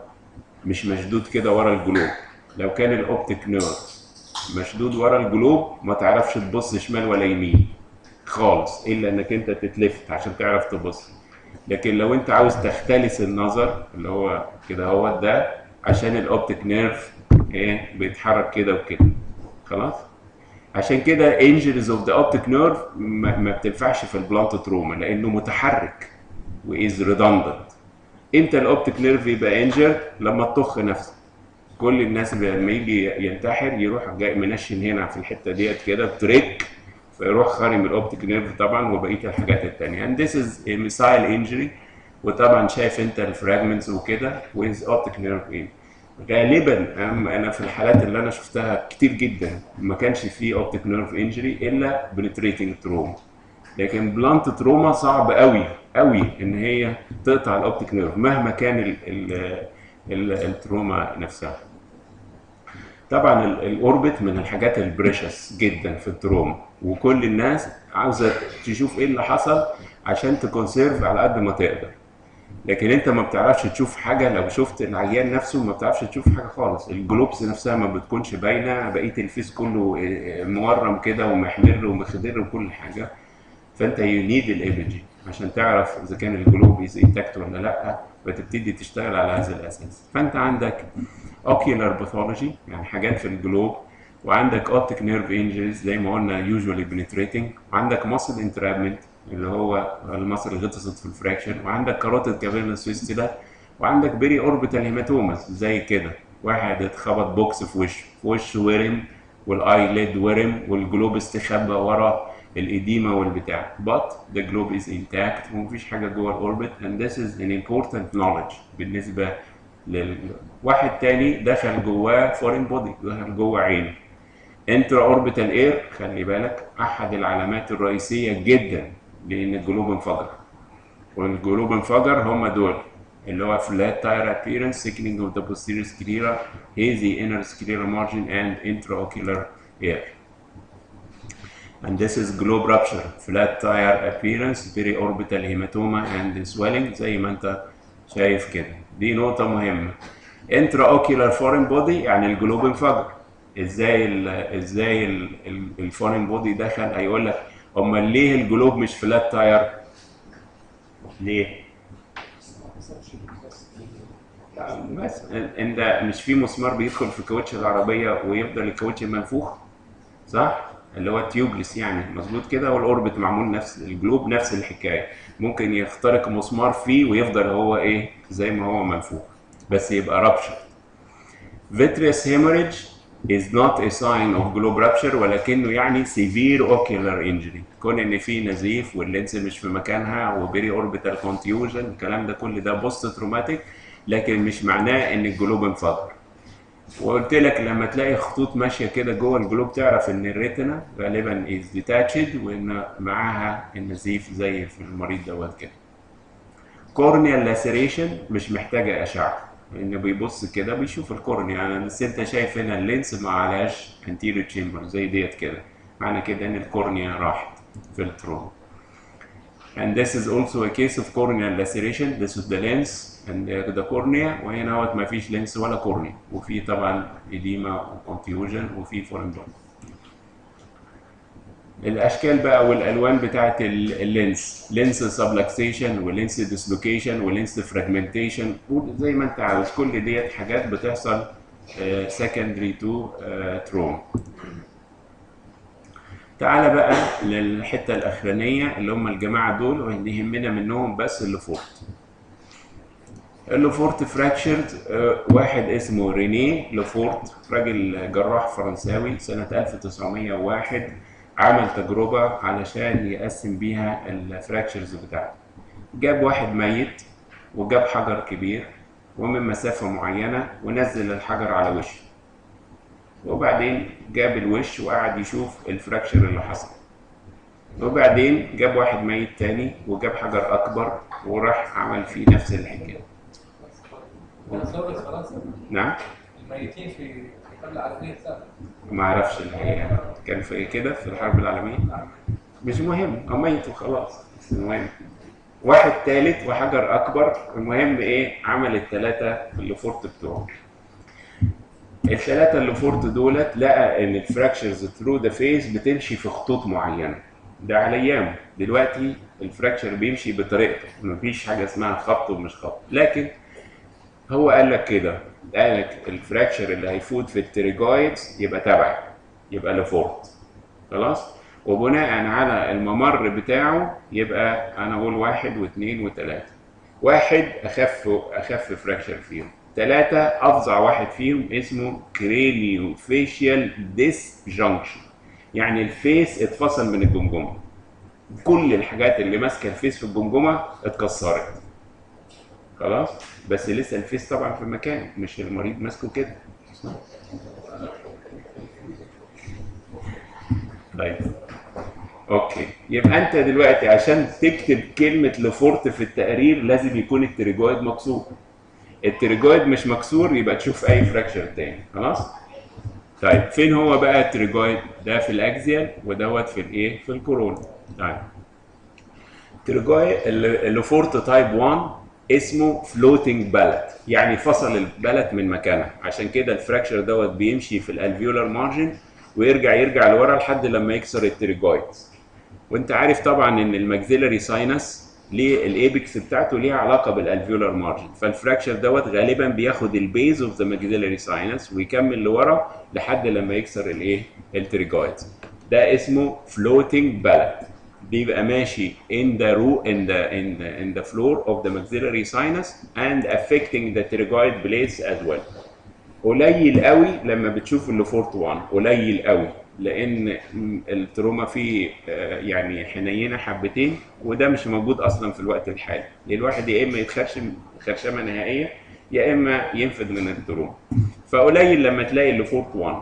مش مشدود كده ورا ال globe. لو كان ال optic nerve مشدود ورا ال globe ما تعرفش تبص شمال ولا يمين خالص إلا إنك أنت تتلفت عشان تعرف تبص. لكن لو انت عاوز تختلس النظر اللي هو كده هو ده عشان ال optic nerve إيه بيتحرك كده وكده. خلاص؟ عشان كده injuries of the optic nerve ما بتنفعش في ال blunt trauma لأنه متحرك was redundant إمتى ال optic nerve يبقى injured لما تطخ نفسك. كل الناس لما يجي ينتحر يروح جاي منشن هنا في الحتة ديت كده trick. فيروح خارم ال optic nerve طبعا وبقية الحاجات الثانية and this is a missile injury. وطبعا شايف أنت ال fragments وكده. With optic nerve in? غالبا أنا في الحالات اللي أنا شفتها كتير جدا ما كانش فيه optic nerve injury إلا penetrating trauma لكن blunt trauma صعب قوي قوي إن هي تقطع ال optic nerve مهما كان ال ال ال ال trauma نفسها. طبعا ال orbit من الحاجات ال precious جدا في ال trauma وكل الناس عاوزة تشوف إيه اللي حصل عشان ت conserve على قد ما تقدر. لكن أنت ما بتعرفش تشوف حاجة لو شفت العيان نفسه ما بتعرفش تشوف حاجة خالص. ال globes نفسها ما بتكونش باينة بقية ال face كله مورم كده ومحمر ومخضر وكل حاجة. فأنت you need ال imaging عشان تعرف إذا كان ال globe is intact ولا لأ فتبتدي تشتغل على هذا الأساس. فأنت عندك ocular pathology يعني حاجات في ال globe وعندك optic nerve injuries زي ما قلنا usually penetrating وعندك muscle entrapment اللي هو ال muscle اللي غطست في ال fracture وعندك carotid cavernous fistula وعندك periorbital hematomas زي كده. واحد اتخبط بوكس في وشه في وشه ورم وال eyelid ورم وال globe استخبى ورا ال edema والبتاع. But the globe is intact. ومفيش حاجة جوه ال orbit and this is an important knowledge بالنسبة لل واحد تاني دخل جواه foreign body دخل جوه عينه. intraorbital air خلي بالك احد العلامات الرئيسيه جدا لأن ال globe انفجر وال globe انفجر هم دول اللي هو flat tire appearance thickening of the posterior sclera hazy inner scleral margin and intraocular air and this is globe rupture flat tire appearance periorbital hematoma and swelling زي ما انت شايف كده دي نقطة مهمة intraocular foreign body يعني الجلوب انفجر إزاي ال إزاي الفورين بودي دخل هيقول لك امال ليه الجلوب مش فلات تاير ليه؟ بس انت مش في مسمار بيدخل في كاوتش العربية ويفضل الكاوتش منفوخ صح؟ اللي هو tubeless يعني مظبوط كده؟ وال orbit معمول نفس ال globe نفس الحكاية. ممكن يخترق مسمار فيه ويفضل هو إيه؟ زي ما هو منفوخ بس يبقى rupture vitreous hemorrhage is not a sign of globe rupture ولكنه يعني severe ocular injury. كون إن في نزيف وال lens مش في مكانها و periorbital contusion الكلام ده كل ده post-traumatic لكن مش معناه إن ال globe انفجر. وقلت لك لما تلاقي خطوط ماشية كده جوه ال globe تعرف إن ال retina غالبا is detached وإن معاها النزيف زي في المريض دوت كده. corneal laceration مش محتاجة أشعة. انه بيبص كده بيشوف ال cornea يعني بس أنت شايف هنا ال lens ما عليهاش anterior chamber زي ديت كده. معنى كده إن ال cornea راحت في ال trauma and this is also a case of corneal laceration. This is the lens and the cornea. وهنا ما فيش lens ولا cornea وفي طبعا edema و contusion وفي foreign بلون الأشكال بقى والألوان بتاعت ال lens. lens subluxation و lens dislocation و lens fragmentation زي ما انت عاوز. كل ديت حاجات بتحصل secondary to trauma تعالى بقى للحتة الأخرانية اللي هم الجماعة دول واللي يهمنا منهم بس ال Le Fort. ال Le Fort fracture ده واحد اسمه رينيه Le Fort راجل جراح فرنساوي سنة 1901 عمل تجربة علشان يقسم بيها ال fractures بتاعته. جاب واحد ميت وجاب حجر كبير ومن مسافة معينة ونزل الحجر على وشه. وبعدين جاب الوش وقعد يشوف الفراكشر اللي حصل. وبعدين جاب واحد ميت تاني وجاب حجر أكبر وراح عمل فيه نفس الحكاية. نعم. الميتين في ما أعرفش الحقيقة كان في كده في الحرب العالمية. مش مهم هو ميت وخلاص بس المهم واحد تالت وحجر أكبر. المهم إيه؟ عمل الثلاثة ال Le Fort بتوعه. الثلاثة ال Le Fort دولت لقى إن ال fractures through the face بتمشي في خطوط معينة. ده على أيامه. دلوقتي ال fracture بيمشي بطريقته. مفيش حاجة اسمها خط ومش خط لكن هو قال لك كده. قال لك ال fracture اللي هيفوت في ال pterygoids يبقى تبعي يبقى Le Fort خلاص؟ وبناء على الممر بتاعه يبقى أنا أقول واحد واثنين وثلاثة. واحد أخف أخف fracture فيهم. ثلاثة أفظع واحد فيهم اسمه craniofacial dysjunction يعني ال face اتفصل من الجمجمة. كل الحاجات اللي ماسكة ال face في الجمجمة اتكسرت. خلاص؟ بس لسه ال face طبعا في مكانه مش المريض ماسكه كده. طيب. Okay. يبقى أنت دلوقتي عشان تكتب كلمة Le Fort في التقرير لازم يكون ال pterygoid مكسور. ال pterygoid مش مكسور يبقى تشوف أي fracture تاني. خلاص؟ طيب. فين هو بقى ال pterygoid؟ ده في ال axial ودوت في الإيه؟ في ال coronal. طيب. pterygoid ال Le Fort type 1 اسمه floating palate يعني فصل ال palate من مكانها عشان كده ال fracture دوت بيمشي في ال alveolar margin ويرجع يرجع لورا لحد لما يكسر ال pterygoid وانت عارف طبعا إن ال maxillary sinus ليه ال apex بتاعته ليها علاقة بال alveolar margin فال fracture دوت غالبا بياخد ال base of the maxillary sinus ويكمل لورا لحد لما يكسر الايه ال pterygoid ده اسمه floating palate بيبقى ماشي in the root in the in the in the floor of the maxillary sinus and affecting the pterygoid plates as well. قليل قوي لما بتشوف ال Le Fort 1 قليل قوي. لأن ال trauma فيه يعني حنينة حبتين وده مش موجود أصلا في الوقت الحالي. الواحد يا إما يتخرشم خرشمة نهائية يا إما ينفذ من ال trauma. فقليل لما تلاقي ال Le Fort 1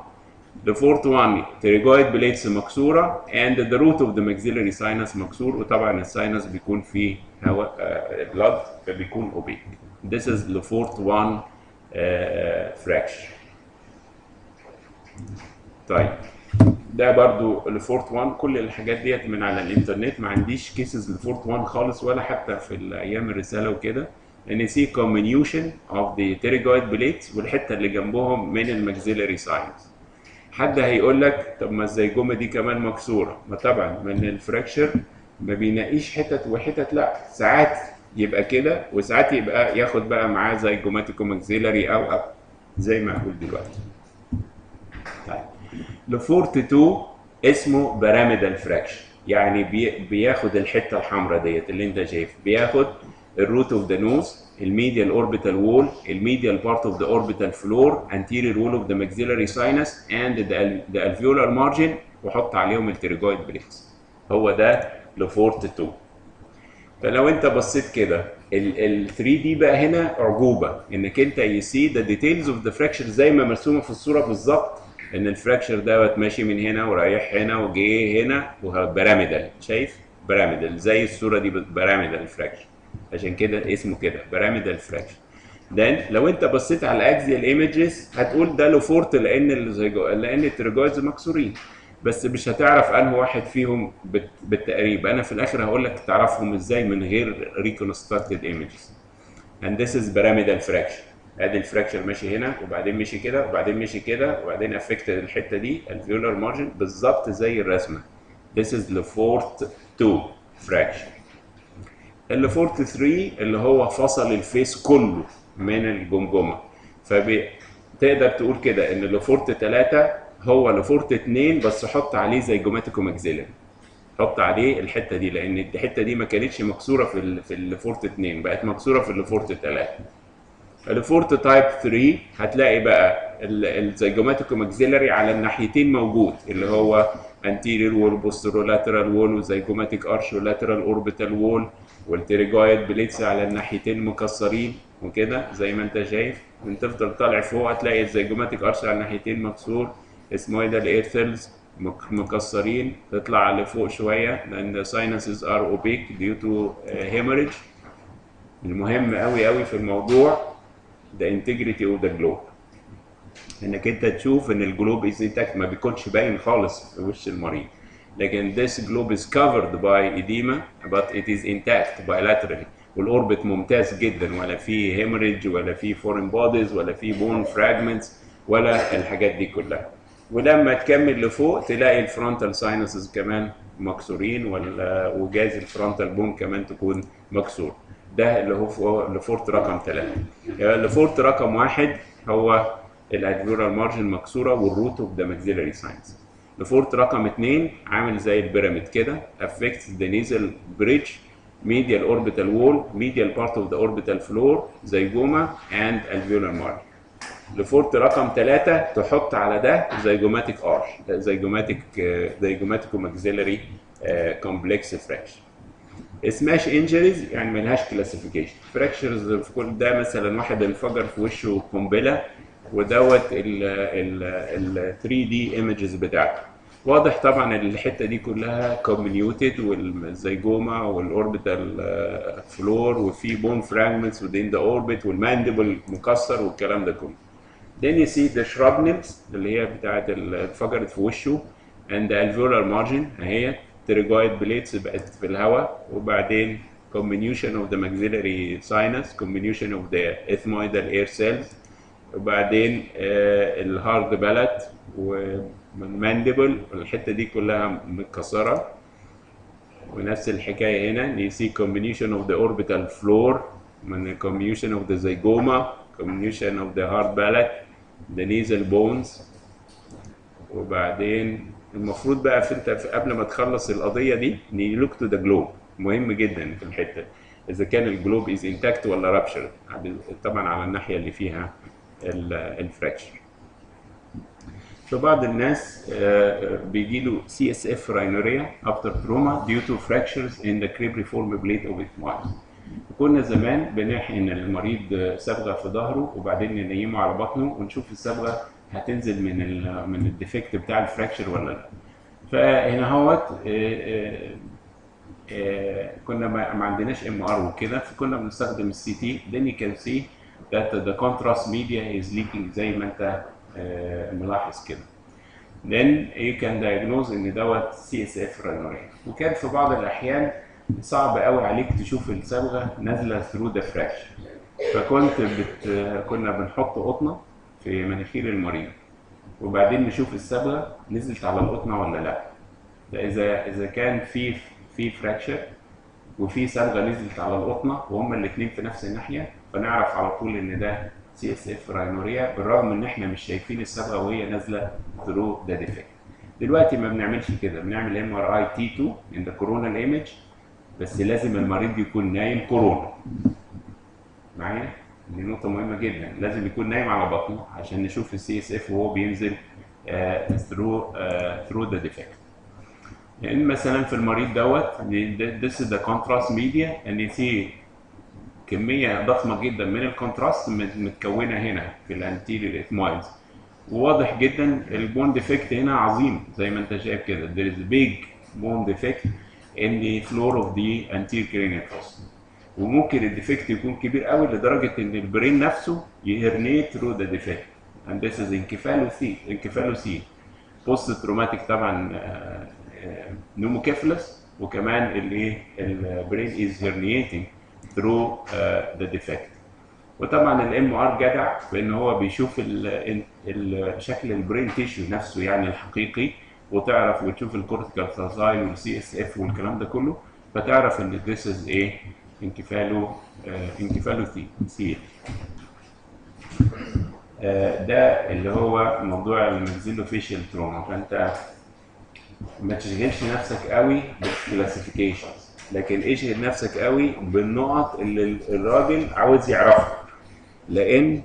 Le Fort 1 pterygoid plates مكسوره and the root of the maxillary sinus مكسور وطبعا ال sinus بيكون فيه هواء blood فبيكون opaque this is Le Fort 1 fracture طيب. ده برضو Le Fort 1 كل الحاجات ديت من على الإنترنت. ما عنديش cases Le Fort 1 خالص ولا حتى في أيام الرسالة وكده. and see comminution of the pterygoid plates والحتة اللي جنبهم من ال maxillary sinus. حد هيقول لك طب ما ال zygoma دي كمان مكسورة؟ ما طبعا من ال fracture ما بينقيش حتت وحتت لا. ساعات يبقى كده وساعات يبقى ياخد بقى معاه zygomaticomaxillary أو أب. زي ما هقول دلوقتي. طيب. Le Fort 2 اسمه pyramidal fracture يعني بي بياخد الحتة الحمراء ديت اللي أنت شايف. بياخد ال root of the nose ال medial orbital wall ال medial part of the orbital floor anterior wall of the maxillary sinus and the, the alveolar margin وحط عليهم ال pterygoid plates هو ده Le Fort 2 فلو انت بصيت كده ال 3D بقى هنا اعجوبه انك انت see the details of the fracture زي ما مرسومة في الصورة بالظبط إن ال fracture دوت ماشي من هنا ورايح هنا وجاي هنا و pyramidal شايف؟ pyramidal زي الصورة دي pyramidal fracture عشان كده اسمه كده بيراميدال فراكشر then لو انت بصيت على ال axial images هتقول ده Le Fort لأن لأن ال pterygoids مكسورين. بس مش هتعرف انه واحد فيهم بالتقريب. أنا في الآخر هقول لك تعرفهم إزاي من غير reconstructed images. And this is pyramidal fracture أدي ال fracture ماشي هنا وبعدين مشي كده وبعدين مشي كده وبعدين affect الحتة دي alveolar margin بالظبط زي الرسمة. This is Le Fort 2 fracture ال Le Fort 3 اللي هو فصل ال face كله من الجمجمة. فبتقدر تقول كده إن Le Fort 3 هو Le Fort 2 بس حط عليه zygomaticomaxillary حط عليه الحتة دي لأن الحتة دي ما كانتش مكسورة في ال في ال Le Fort 2 بقت مكسورة في الفورت 3 الفورت تايب 3 هتلاقي بقى ال zygomaticomaxillary على الناحيتين موجود اللي هو anterior wall posterolateral wall و zygomatic arch lateral orbital wall وال pterygoid plates على الناحيتين مكسرين وكده زي ما انت شايف. تفضل طالع فوق هتلاقي ال zygomatic arch على الناحيتين مكسور ethmoidal air cells مكسرين. تطلع لفوق شوية لأن are opaque due to uh, hemorrhage. المهم قوي قوي في الموضوع the integrity of the globe. إنك أنت تشوف إن ال globe is intact ما بيكونش باين خالص في وش المريض. لكن this globe is covered by edema but it is intact bilaterally. وال orbit ممتاز جدا ولا فيه hemorrhage ولا فيه foreign bodies ولا فيه bone fragments ولا الحاجات دي كلها. ولما تكمل لفوق تلاقي ال frontal sinuses كمان مكسورين ولا وجايز ال frontal bone كمان تكون مكسور. ده اللي هو Le Fort رقم ثلاثة. Le Fort رقم واحد هو ال alveolar margin مكسورة وال root of the maxillary sinus Le Fort رقم اثنين عامل زي ال pyramid كده affects the nasal bridge medial orbital wall medial part of the orbital floor zygoma and alveolar margin. Le Fort رقم ثلاثة تحط على ده zygomatic arch zygomatic zygomaticomaxillary complex fracture smash injuries يعني ملهاش classification fractures في كل ده مثلا واحد انفجر في وشه قنبلة ودوت ال 3D images بتاعته. واضح طبعا الحتة دي كلها comminuted وال zygoma وال orbital floor وفي bone fragments within the orbit وال mandible مكسر والكلام ده كله. Then you see the shrapnels اللي هي بتاعت اتفجرت في وشه and the alveolar margin اهي pterygoid plates بقت في الهواء. وبعدين comminution of the maxillary sinus comminution of the ethmoidal air cells وبعدين آه ال hard palate وال mandible الحته دي كلها متكسرة. ونفس الحكاية هنا you see comminution of the orbital floor من comminution of the zygoma comminution of the hard palate the nasal bones. وبعدين المفروض بقى في انت في قبل ما تخلص القضية دي ن look to the globe مهم جدا في الحتة. إذا كان ال globe is intact ولا rupture طبعا على الناحية اللي فيها. ال fracture في بعض الناس بيجي له CSF rhinorrhea after trauma due to fractures in the cribriform plate of ethmoid كنا زمان بنحقن المريض صبغة في ظهره وبعدين ننيمه على بطنه ونشوف الصبغة هتنزل من ال من ال defect بتاع ال fracture ولا لا. فهنا هوت آه، آه، كنا ما عندناش MR وكده فكنا بنستخدم ال CT then you can see that the contrast media is leaking زي ما انت آه، ملاحظ كده. Then you can diagnose إن دوت CSF rhinorrhea وكان في بعض الأحيان صعب قوي عليك تشوف الصبغة نازلة through the fracture فكنت بت... كنا بنحط قطنة في مناخير المريض. وبعدين نشوف الصبغة نزلت على القطنة ولا لأ. ده إذا إذا كان في في fracture وفي صبغة نزلت على القطنة وهما الاثنين في نفس الناحية فنعرف على طول إن ده CSF rhinorrhea بالرغم إن إحنا مش شايفين الصبغه وهي نازلة through the defect دلوقتي ما بنعملش كده بنعمل MRI T2 in the coronal image بس لازم المريض يكون نايم coronal. معايا؟ دي نقطة مهمة جدا. لازم يكون نايم على بطنه عشان نشوف ال CSF وهو بينزل through through the defect يعني مثلا في المريض دوت the contrast media and you see كمية ضخمة جدا من ال contrast مت- متكونة هنا في ال anterior ethmoids وواضح جدا ال bone defect هنا عظيم زي ما أنت شايف كده. There is a big bone defect in the floor of the anterior cranial وممكن ال defect يكون كبير قوي لدرجة إن ال brain نفسه ي herniate through the defect and this is encephalocele encephalocele post traumatic طبعا pneumocephalus وكمان الايه ال brain is herniating through the defect وطبعا ال MR جدع بأن هو بيشوف شكل ال brain tissue نفسه يعني الحقيقي وتعرف وتشوف ال cortical sulci وال CSF والكلام ده كله فتعرف إن this is إيه؟ encephalo آه encephalocele آه ده اللي هو موضوع ال maxillofacial trauma. فأنت ما تشغلش نفسك قوي بال classifications لكن اشغل نفسك قوي بالنقط اللي الراجل عاوز يعرفها. لأن